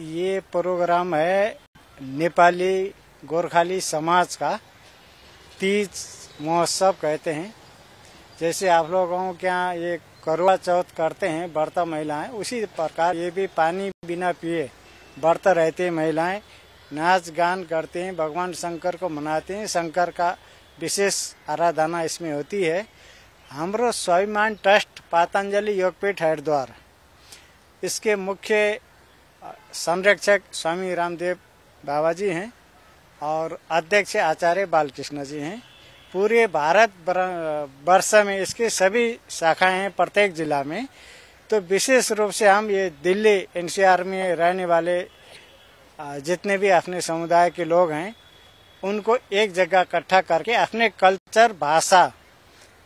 ये प्रोग्राम है नेपाली गोरखाली समाज का तीज महोत्सव कहते हैं। जैसे आप लोगों के यहाँ ये करवा चौथ करते हैं व्रत महिलाएँ, उसी प्रकार ये भी पानी बिना पिए व्रत रहते हैं महिलाएँ। नाच गान करते हैं, भगवान शंकर को मनाते हैं। शंकर का विशेष आराधना इसमें होती है। हमरो स्वाभिमान ट्रस्ट पातंजलि योगपीठ हरिद्वार। इसके मुख्य संरक्षक स्वामी रामदेव बाबा जी हैं और अध्यक्ष आचार्य बालकृष्ण जी हैं। पूरे भारत वर्ष में इसके सभी शाखाएँ हैं प्रत्येक जिला में। तो विशेष रूप से हम ये दिल्ली, एनसीआर में रहने वाले जितने भी अपने समुदाय के लोग हैं, उनको एक जगह इकट्ठा करके अपने कल्चर, भाषा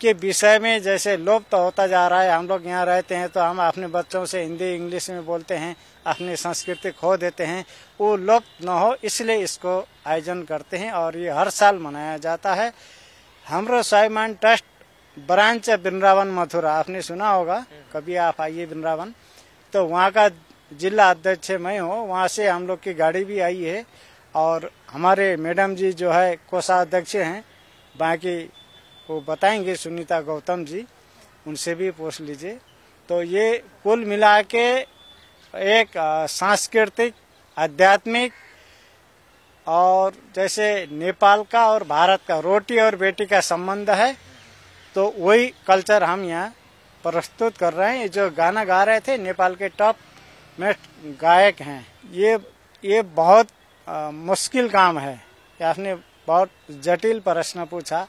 के विषय में जैसे लोप तो होता जा रहा है, हम लोग यहाँ रहते हैं तो हम अपने बच्चों से हिंदी, इंग्लिश में बोलते हैं, अपनी संस्कृति खो देते हैं। वो लोप न हो, इसलिए इसको आयोजन करते हैं और ये हर साल मनाया जाता है। हमरो स्वाभिमान ट्रस्ट ब्रांच है वृंदावन मथुरा, आपने सुना होगा? कभी आप आइए वृंदावन। तो वहाँ का जिला अध्यक्ष मैं हूँ, वहाँ से हम लोग की गाड़ी भी आई है और हमारे मैडम जी जो है, कोषाध्यक्ष हैं, बाकी वो बताएँगे सुनीता गौतम जी उनसे भी पूछ लीजिए। तो ये कुल मिला के एक सांस्कृतिक आध्यात्मिक और जैसे नेपाल का और भारत का रोटी और बेटी का संबंध है तो वही कल्चर हम यहाँ प्रस्तुत कर रहे हैं। जो गाना गा रहे थे नेपाल के टॉप में गायक हैं ये ये बहुत आ, मुश्किल काम है। आपने बहुत जटिल प्रश्न पूछा।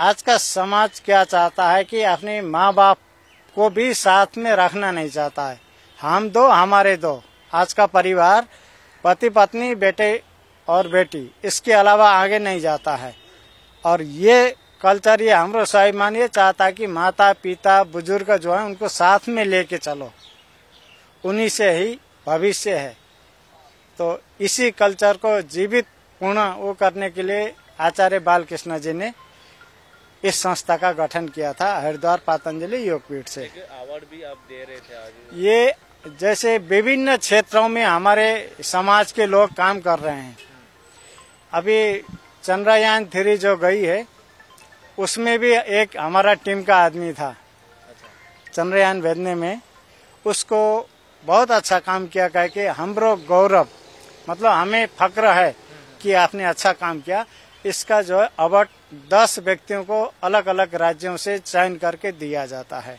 आज का समाज क्या चाहता है कि अपने माँ बाप को भी साथ में रखना नहीं चाहता है? हम दो, हमारे दो। आज का परिवार पति, पत्नी, बेटे और बेटी, इसके अलावा आगे नहीं जाता है। और ये कल्चर, ये हमरो स्वाभिमान, ये चाहता है कि माता, पिता, बुज़ुर्ग जो है, उनको साथ में लेके चलो। उन्हीं से ही भविष्य है। तो इसी कल्चर को जीवित पूर्ण वो करने के लिए आचार्य बालकृष्ण जी ने इस संस्था का गठन किया था हरिद्वार पातंजलि योगपीठ से। अवार्ड भी आप दे रहे थे आज। ये जैसे विभिन्न क्षेत्रों में हमारे समाज के लोग काम कर रहे हैं। अभी चंद्रयान थ्री जो गई है उसमें भी एक हमारा टीम का आदमी था चंद्रयान भेजने में। उसको बहुत अच्छा काम किया कह के हमरो गौरव मतलब हमें फक्र है कि आपने अच्छा काम किया। इसका जो है अवार्ड दस व्यक्तियों को अलग अलग राज्यों से चयन करके दिया जाता है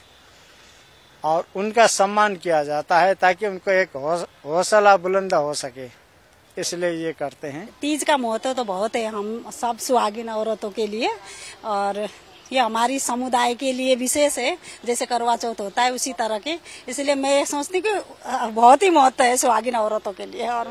और उनका सम्मान किया जाता है ताकि उनको एक हौसला बुलंद हो सके। इसलिए ये करते हैं। तीज का महत्व तो बहुत है हम सब सुहागिन औरतों के लिए और ये हमारी समुदाय के लिए विशेष है। जैसे करवा चौथ होता है उसी तरह के। इसलिए मैं सोचती कि बहुत ही महत्व है सुहागिन औरतों के लिए और